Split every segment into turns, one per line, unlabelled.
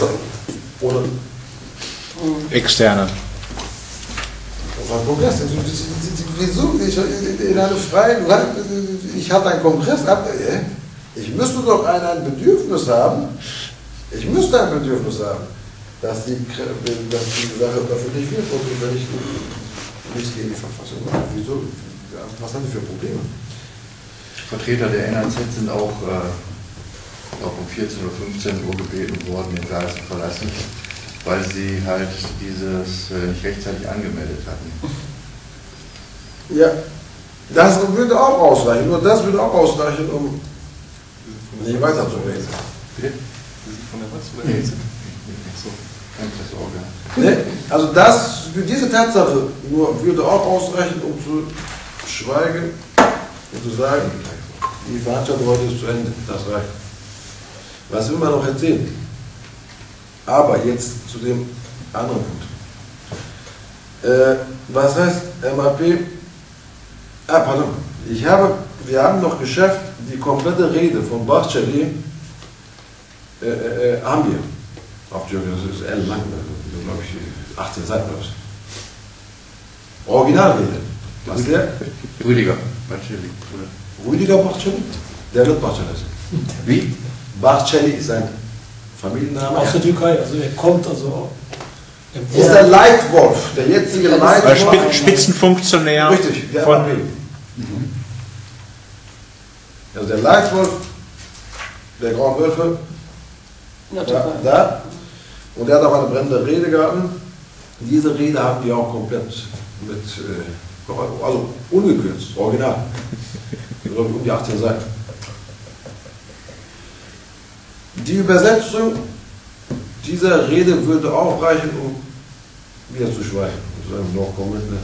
Also, ohne
Externe.
Das war ein Kongress. Wieso? Ich, in einem freien Land, ich hatte einen Kongress ab. äh, Ich müsste doch ein, ein Bedürfnis haben. Ich müsste ein Bedürfnis haben, dass die, dass die Sache öffentlich wird. Und wenn ich nichts gegen die Verfassung mache, wieso? Was haben die für Probleme?
Vertreter der NAZ sind auch, äh, auch um 14 oder 15 Uhr gebeten worden, den Saal zu verlassen, weil sie halt dieses äh, nicht rechtzeitig angemeldet hatten.
Ja, das würde auch ausreichen. Nur das würde auch ausreichen, um nicht weiterzureden.
Bitte?
Von der was? Oder Rätsel?
So, keine Sorge.
Ne? Also das, für diese Tatsache nur würde auch ausreichen, um zu schweigen und zu sagen, die Veranstaltung heute ist zu Ende. Das reicht. Was will man noch erzählen? Aber jetzt zu dem anderen Punkt. Äh, was heißt MAP? Ah, pardon. Ich habe, wir haben noch geschafft, die komplette Rede von Bachcheli äh, äh, äh, haben wir. Auf Türkisch, das ist ellenlang, also, glaube ich, 18 Seiten oder so. Originalrede. Was der?
Rüdiger, Baccelli.
Rüdiger Bachcheli? Der wird Bachcheli sein.
Wie?
Bachcheli ist ein Familienname.
Aus der Türkei, also er kommt also. Er
Ist der Leitwolf, der jetzige
Äh,
Leitwolf.
Spitz- Spitzenfunktionär
Richtig, der
von
MAP. Also der Leitwolf der Grauen Wölfe
Ja,
da, da. Und er hat auch eine brennende Rede gehalten. Diese Rede haben wir auch komplett mit, äh, also ungekürzt, original. Um die 18 Seiten. Die Übersetzung dieser Rede würde auch reichen, um wieder zu schweigen. Und zu sagen, noch kommen, ne?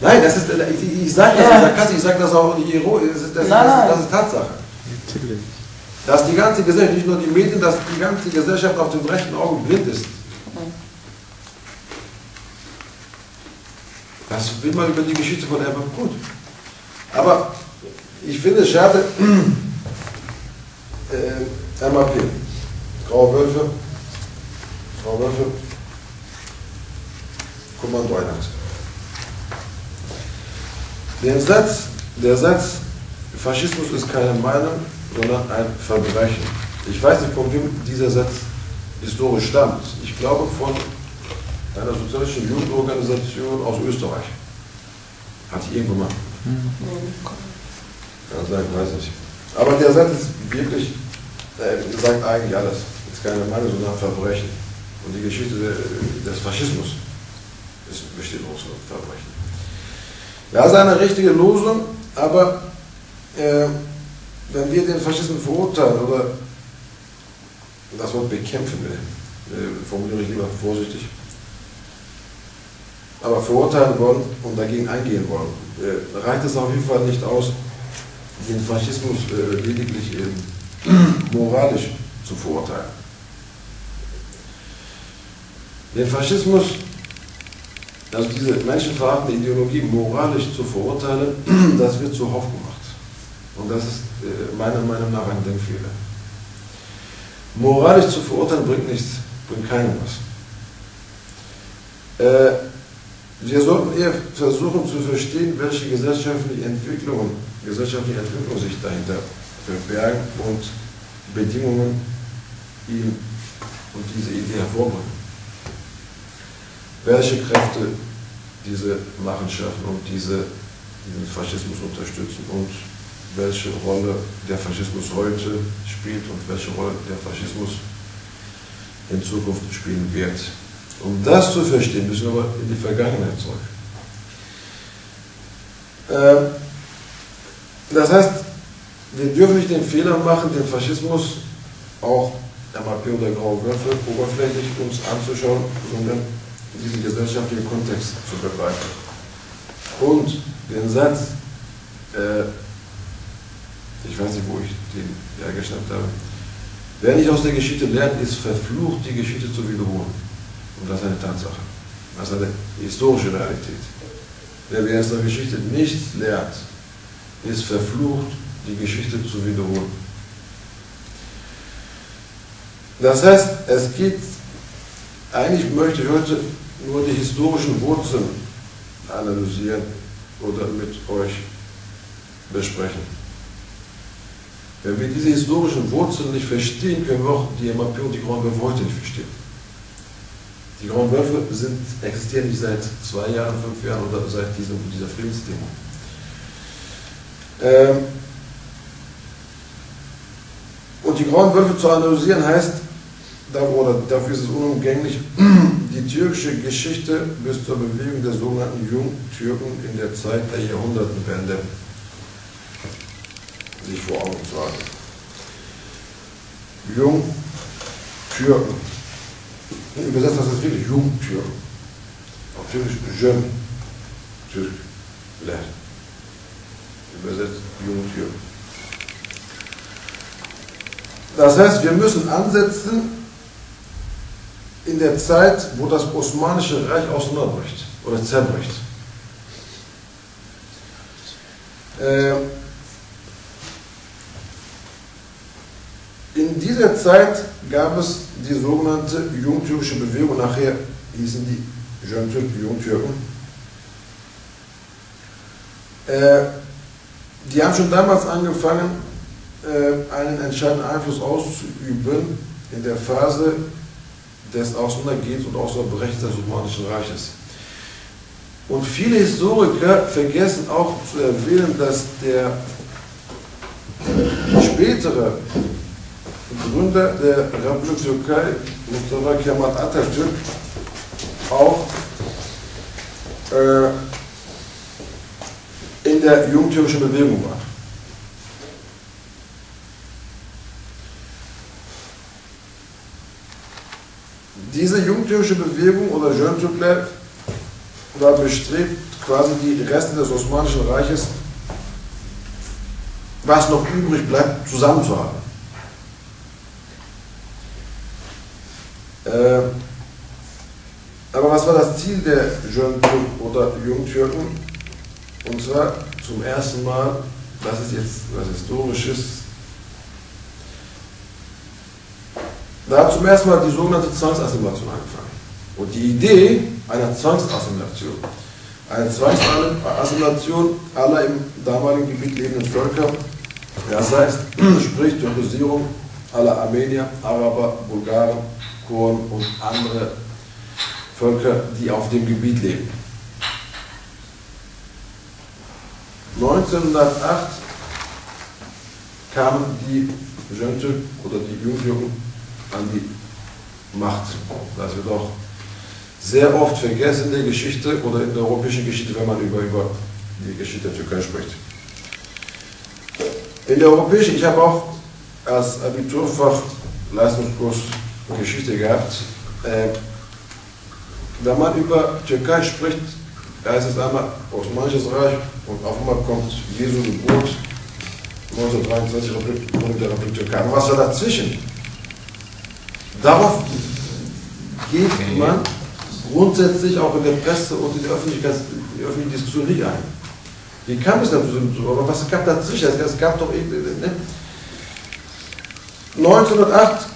Nein, das ist, ich, ich sage das
Ja.
sarkastisch, ich sage das auch nicht ironisch, das ist, das, das, das ist Tatsache dass die ganze Gesellschaft, nicht nur die Medien, dass die ganze Gesellschaft auf dem rechten Auge blind ist. Das will man über die Geschichte von Erwin gut. Aber ich finde es schade, MAP, Graue Wölfe, Graue Wölfe, Kommando Einheit. Der Satz, der Satz, Faschismus ist keine Meinung, sondern ein Verbrechen. Ich weiß nicht, von wem dieser Satz historisch stammt. Ich glaube von einer sozialistischen Jugendorganisation aus Österreich. Hat die irgendwo mal. Kann sein, weiß nicht. Aber der Satz ist wirklich, äh, sagt eigentlich alles. Ist keine Meinung, sondern ein Verbrechen. Und die Geschichte de- des Faschismus ist, besteht aus Verbrechen. Ja, ist eine richtige Losung, aber äh, wenn wir den Faschismus verurteilen oder das Wort bekämpfen will, äh, formuliere ich lieber vorsichtig, aber verurteilen wollen und dagegen eingehen wollen, äh, reicht es auf jeden Fall nicht aus, den Faschismus äh, lediglich äh, moralisch zu verurteilen. Den Faschismus, also diese menschenverachtende Ideologie moralisch zu verurteilen, das wird zu Hoff gemacht. Und das ist äh, meiner Meinung nach ein Denkfehler. Moralisch zu verurteilen bringt nichts, bringt keinem was. Äh, wir sollten eher versuchen zu verstehen, welche gesellschaftliche Entwicklungen, gesellschaftliche Entwicklung sich dahinter verbergen und Bedingungen ihm und diese Idee hervorbringen. Welche Kräfte diese Machenschaften und diese, diesen Faschismus unterstützen und welche Rolle der Faschismus heute spielt und welche Rolle der Faschismus in Zukunft spielen wird. Um das zu verstehen, müssen wir in die Vergangenheit zurück. Ähm, das heißt, wir dürfen nicht den Fehler machen, den Faschismus auch MAP oder Graue Wölfe oberflächlich uns anzuschauen, sondern diesen gesellschaftlichen Kontext zu begreifen. Und den Satz, äh, ich weiß nicht, wo ich den hergeschnappt habe, wer nicht aus der Geschichte lernt, ist verflucht, die Geschichte zu wiederholen. Und das ist eine Tatsache. Das ist eine historische Realität. Wer aus der Geschichte nichts lernt, ist verflucht, die Geschichte zu wiederholen. Das heißt, es geht, eigentlich möchte ich heute nur die historischen Wurzeln analysieren oder mit euch besprechen. Wenn wir diese historischen Wurzeln nicht verstehen, können wir auch die MAP und die Grauen Wölfe heute nicht verstehen. Die Grauen Wölfe sind, existieren nicht seit zwei Jahren, fünf Jahren oder seit diesem, dieser Friedensdemo. Ähm, und die Grauen Wölfe zu analysieren heißt, oder dafür ist es unumgänglich, die türkische Geschichte bis zur Bewegung der sogenannten Jungtürken in der Zeit der Jahrhundertenwende sich vor Augen zu halten. Jungtürken. Übersetzt heißt das wirklich Jungtürken. Auf Türkisch Jön, Türk. Übersetzt Jungtürken. Das heißt, wir müssen ansetzen in der Zeit, wo das Osmanische Reich auseinanderbricht oder zerbricht. Äh, in dieser Zeit gab es die sogenannte jungtürkische Bewegung, nachher hießen die Jöntürk, Jungtürken. Äh, die haben schon damals angefangen, einen entscheidenden Einfluss auszuüben in der Phase des Auseinandergehens und Auseinanderbrechens des Osmanischen Reiches. Und viele Historiker vergessen auch zu erwähnen, dass der spätere Gründer der Republik Türkei, Mustafa Kemal Atatürk, auch äh, in der jungtürkischen Bewegung war. Diese jungtürkische Bewegung oder Jöntürkler war bestrebt, quasi die Reste des Osmanischen Reiches, was noch übrig bleibt, zusammenzuhalten. Äh, aber was war das Ziel der Jöntürk oder Jungtürken? Und zwar zum ersten Mal, das ist jetzt was Historisches, Da hat zum ersten Mal die sogenannte Zwangsassimilation angefangen. Und die Idee einer Zwangsassimilation, eine Zwangsassimilation aller im damaligen Gebiet lebenden Völker, das heißt, sprich Türkisierung aller Armenier, Araber, Bulgaren, Kurden und andere Völker, die auf dem Gebiet leben. 1908 kamen die Jönte oder die Jungjungen an die Macht. Das wird auch sehr oft vergessen in der Geschichte oder in der europäischen Geschichte, wenn man über, über die Geschichte der Türkei spricht. In der europäischen, ich habe auch als Abiturfach Leistungskurs Geschichte gehabt. Äh, wenn man über Türkei spricht, heißt es einmal Osmanisches Reich und auf einmal kommt Jesu Geburt 1923 Republik, der Republik Türkei. Aber was war dazwischen? Darauf geht man grundsätzlich auch in der Presse und in der Öffentlichkeit, in der öffentlichen Diskussion nicht ein. Wie kam es dazu? Aber was gab dazwischen? Es gab doch irgendwie. Ne? 1908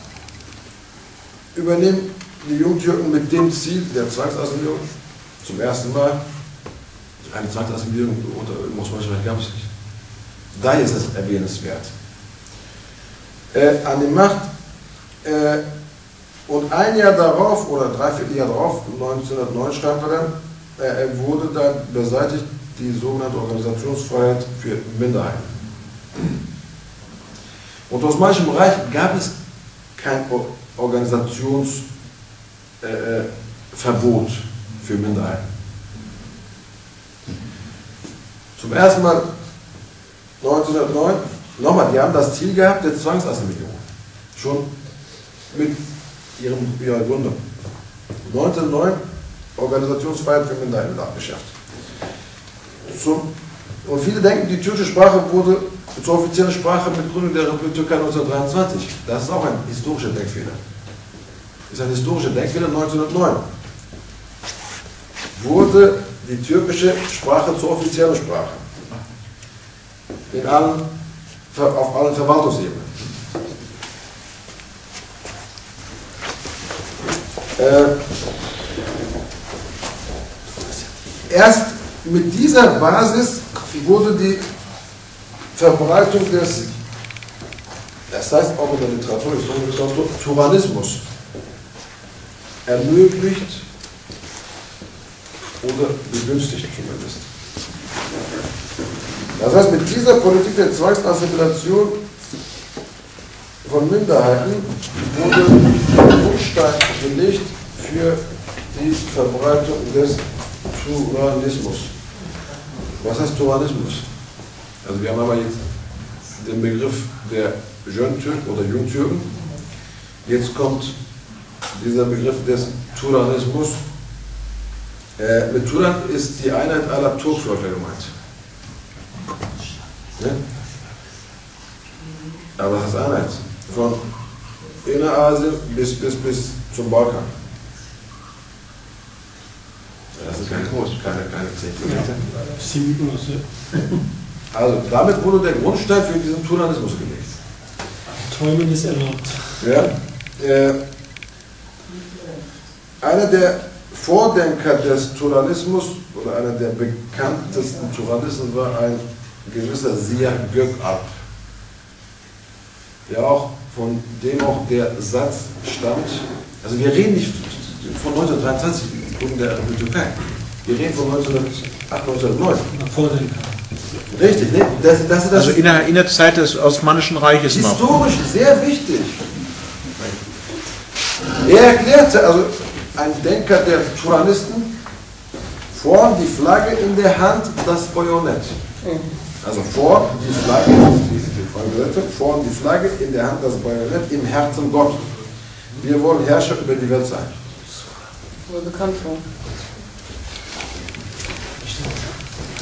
übernehmen die Jungtürken mit dem Ziel der Zwangsassimilierung zum ersten Mal. Eine Zwangsassimilierung unter Reich gab es nicht. Daher ist es erwähnenswert. Äh, an die Macht äh, und ein Jahr darauf, oder dreiviertel Jahr darauf, 1909 schreibt er dann, er wurde dann beseitigt die sogenannte Organisationsfreiheit für Minderheiten. Und aus manchem Bereich gab es kein Organisationsverbot äh, für Minderheiten. Zum ersten Mal 1909, nochmal, die haben das Ziel gehabt der Zwangsassimilierung. Schon mit ihrem, ihrer Gründung. 1909 Organisationsfreiheit für Minderheiten abgeschafft. Zum, und viele denken, die türkische Sprache wurde zur offiziellen Sprache mit Gründung der Republik Türkei 1923. Das ist auch ein historischer Denkfehler. Das ist ein historischer Denkfehler 1909. Wurde die türkische Sprache zur offiziellen Sprache. In allen, auf allen Verwaltungsebenen. Äh, erst mit dieser Basis wurde die Verbreitung des, das heißt auch in der Literatur, Literatur Tyrannismus ermöglicht oder begünstigt zumindest. Das heißt, mit dieser Politik der Zwangsassimilation von Minderheiten wurde Grundstein gelegt für die Verbreitung des Tyrannismus. Was heißt Tyrannismus? Also wir haben aber jetzt den Begriff der Jeune-Türken oder Jungtürken. Jetzt kommt dieser Begriff des Tyrannismus. Äh, mit Turan ist die Einheit aller Turkvölker gemeint. Ne? Aber was ist Einheit? Von Innerasien bis, bis, bis zum Balkan. Das ist kein groß, keine, keine 10 Kilometer.
So.
Also damit wurde der Grundstein für diesen Tunanismus gelegt.
Träumen ist erlaubt.
Ja? Äh, einer der Vordenker des Turanismus oder einer der bekanntesten Turanisten war ein gewisser Sia Gökalp, der auch von dem auch der Satz stammt. Also wir reden nicht von 1923, in der Türkei. Wir reden von 1908, 1909.
Vor den
Richtig, ne? das, das ist das
Also in der, in der Zeit des Osmanischen Reiches noch.
historisch sehr wichtig. Er erklärte, also ein Denker der Turanisten, vorn die Flagge in der Hand, das Bajonett. Also vorn die Flagge, die, Flagge, vorn die Flagge in der Hand, das Bajonett, im Herzen Gott. Wir wollen Herrscher über die Welt sein.
Wohl bekannt vor.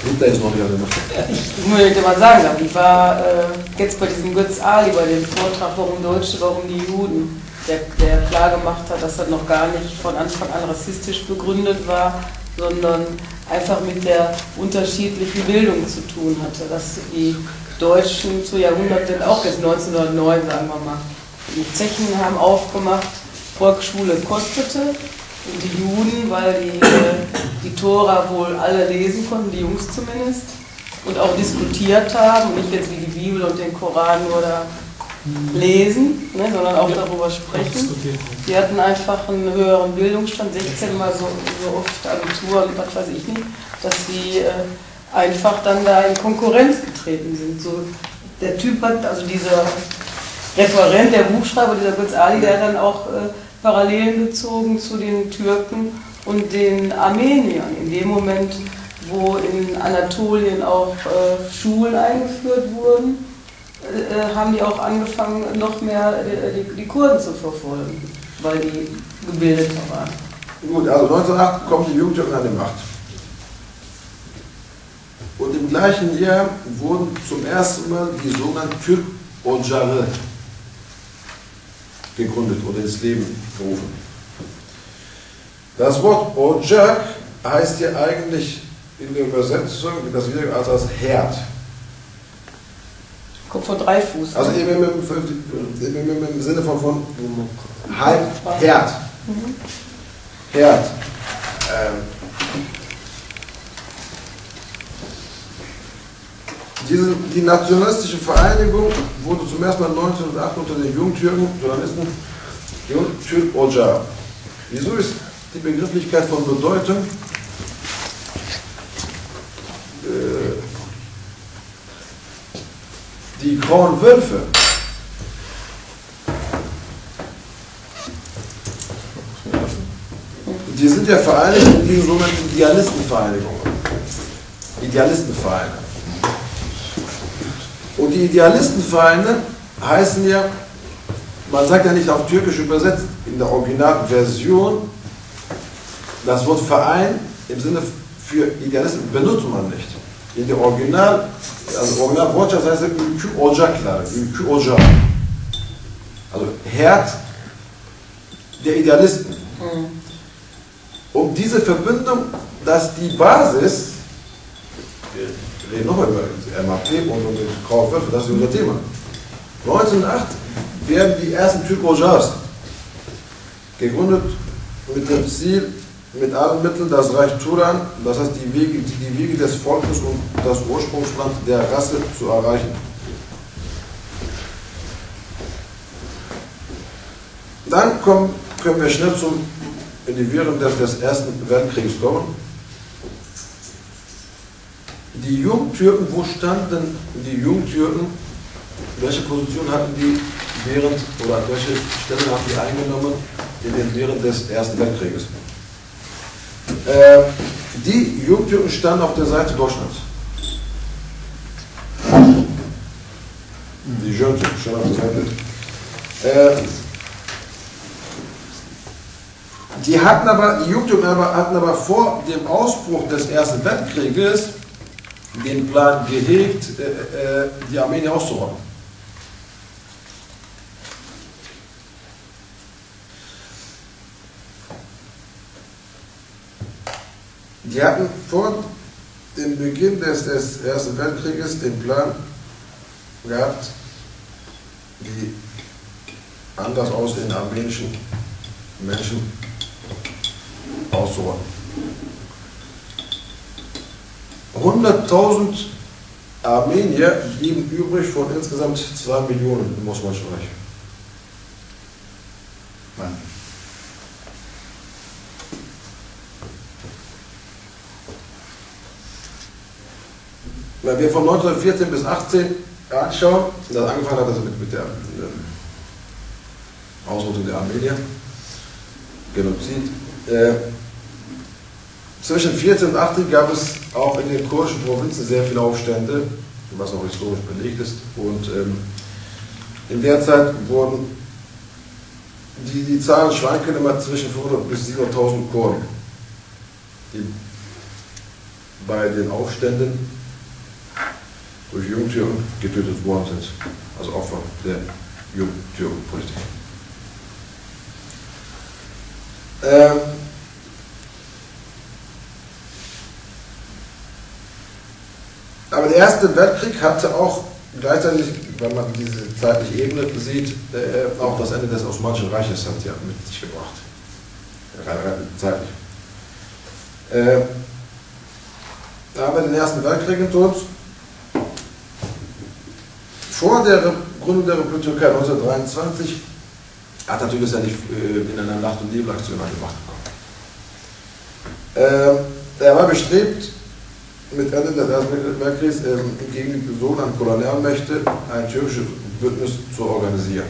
Hitler ist noch nicht an der Macht.
Ich möchte mal sagen, ich war äh, jetzt bei diesem Götz Ali, bei dem Vortrag, warum Deutsche, warum die Juden, der, der klar gemacht hat, dass das noch gar nicht von Anfang an rassistisch begründet war, sondern einfach mit der unterschiedlichen Bildung zu tun hatte. Dass die Deutschen zu Jahrhunderten, auch jetzt 1909, sagen wir mal, die Zechen haben aufgemacht, Volksschule kostete und die Juden, weil die, äh, die Tora wohl alle lesen konnten, die Jungs zumindest, und auch diskutiert haben, nicht jetzt wie die Bibel und den Koran nur da lesen, ne, sondern auch darüber sprechen. Die hatten einfach einen höheren Bildungsstand, 16 mal so, so oft Abitur und was weiß ich nicht, dass sie äh, einfach dann da in Konkurrenz getreten sind. So, der Typ hat, also dieser Referent, der Buchschreiber, dieser Götz Ali, der hat dann auch äh, Parallelen gezogen zu den Türken und den Armeniern. In dem Moment, wo in Anatolien auch äh, Schulen eingeführt wurden, äh, haben die auch angefangen, noch mehr äh, die, die Kurden zu verfolgen, weil die gebildeter waren.
Gut, also 1908 kommen die Jungtürken an die Macht. Und im gleichen Jahr wurden zum ersten Mal die sogenannten Türk Ocakı gegründet oder ins Leben gerufen. Das Wort Ocak heißt ja eigentlich in der Übersetzung, das wieder als das Herd.
Kommt von Dreifuß.
Also eben im, im, im, Sinne von, von halb Herd. Herd. Ähm, diese, die nationalistische Vereinigung wurde zum ersten Mal 1908 unter den Jungtürken, Journalisten, Jungtürk Oca. Wieso ist die Begrifflichkeit von Bedeutung? Äh, die grauen Wölfe die sind ja vereinigt in diesen sogenannten Idealistenvereinigungen. Idealistenvereine. Die Idealistenvereine heißen ja, man sagt ja nicht auf Türkisch übersetzt, in der Originalversion, das Wort Verein im Sinne für Idealisten benutzt man nicht. In der Original, also Original Wortschatz heißt es Ülkü Ocaklar, Ülkü Ocak. Also Herd der Idealisten. Um diese Verbindung, dass die Basis, wir reden nochmal über MAP und um den Wölfe, das ist unser Thema. 1908 werden die ersten Typ Rogers gegründet mit dem Ziel, mit allen Mitteln das Reich Turan, das heißt die Wege, die, Wege des Volkes und das Ursprungsland der Rasse zu erreichen. Dann kommen, können wir schnell zum, in die Wirren des, des Ersten Weltkriegs kommen. Die Jungtürken, wo standen die Jungtürken? Welche Position hatten die während, oder welche Stellen haben die eingenommen in den während des Ersten Weltkrieges? Äh, die Jungtürken standen auf der Seite Deutschlands. Die Jungtürken standen auf der Seite. Äh, die hatten aber, die Jungtürken hatten aber vor dem Ausbruch des Ersten Weltkrieges den Plan gehegt, äh, äh, die Armenier auszurotten. Die hatten vor dem Beginn des, des Ersten Weltkrieges den Plan gehabt, die anders aussehenden armenischen Menschen auszurotten. 100.000 Armenier blieben übrig von insgesamt 2 Millionen im Osmanischen Reich.
Mann.
Wenn wir von 1914 bis 18 anschauen, das angefangen hat das mit, mit der ähm, Ausrottung der Armenier, Genozid, äh, zwischen 14 und 18 gab es auch in den kurdischen Provinzen sehr viele Aufstände, was auch historisch belegt ist. Und ähm, in der Zeit wurden die, die Zahlen schwanken immer zwischen 500 bis 700.000 Kurden, die bei den Aufständen durch Jungtürken getötet worden sind. Also Opfer der Jungtürkenpolitik. Ähm, aber der Erste Weltkrieg hatte auch gleichzeitig, wenn man diese zeitliche Ebene sieht, äh, auch das Ende des Osmanischen Reiches hat ja mit sich gebracht. Rein, rein zeitlich. Äh, da haben wir den Ersten Weltkrieg hinter uns. Vor der Gründung der Republik Türkei 1923 hat natürlich das ja nicht äh, in einer Nacht- und Nebelaktion an die Macht bekommen. Äh, er war bestrebt, mit Ende Ersten Weltkriegs ähm, gegen die sogenannten Kolonialmächte ein türkisches Bündnis zu organisieren.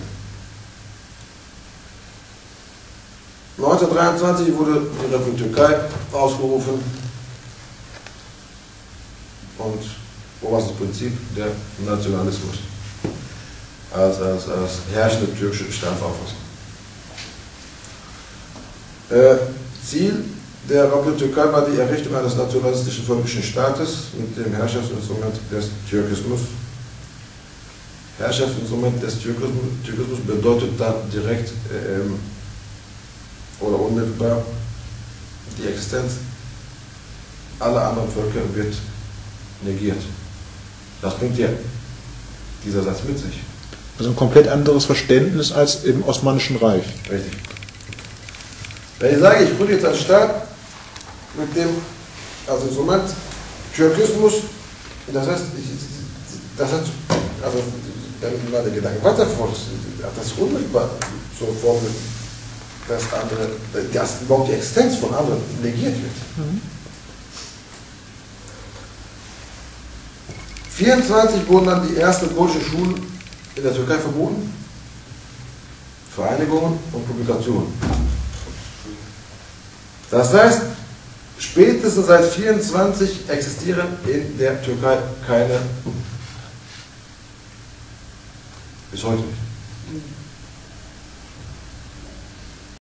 1923 wurde die Republik Türkei ausgerufen und oberstes Prinzip der Nationalismus als, als, als herrschende türkische Staatsauffassung. Äh, Ziel der Türkei war die Errichtung eines nationalistischen völkischen Staates mit dem Herrschaftsinstrument des Türkismus. Herrschaftsinstrument des Türkismus, Türkismus bedeutet dann direkt ähm, oder unmittelbar die Existenz aller anderen Völker wird negiert. Das bringt ja dieser Satz mit sich.
Also ein komplett anderes Verständnis als im Osmanischen Reich.
Richtig. Wenn ich sage, ich gründe jetzt einen Staat mit dem, also Instrument Türkismus, das heißt, das hat, also wenn man den Gedanken weiterfolgt, das ist unmittelbar zur Formel, dass andere, dass überhaupt die Existenz von anderen negiert wird. Mhm. 24 wurden dann die ersten kurdischen Schulen in der Türkei verboten. Vereinigungen und Publikationen. Das heißt, spätestens seit 24 existieren in der Türkei keine, bis heute nicht,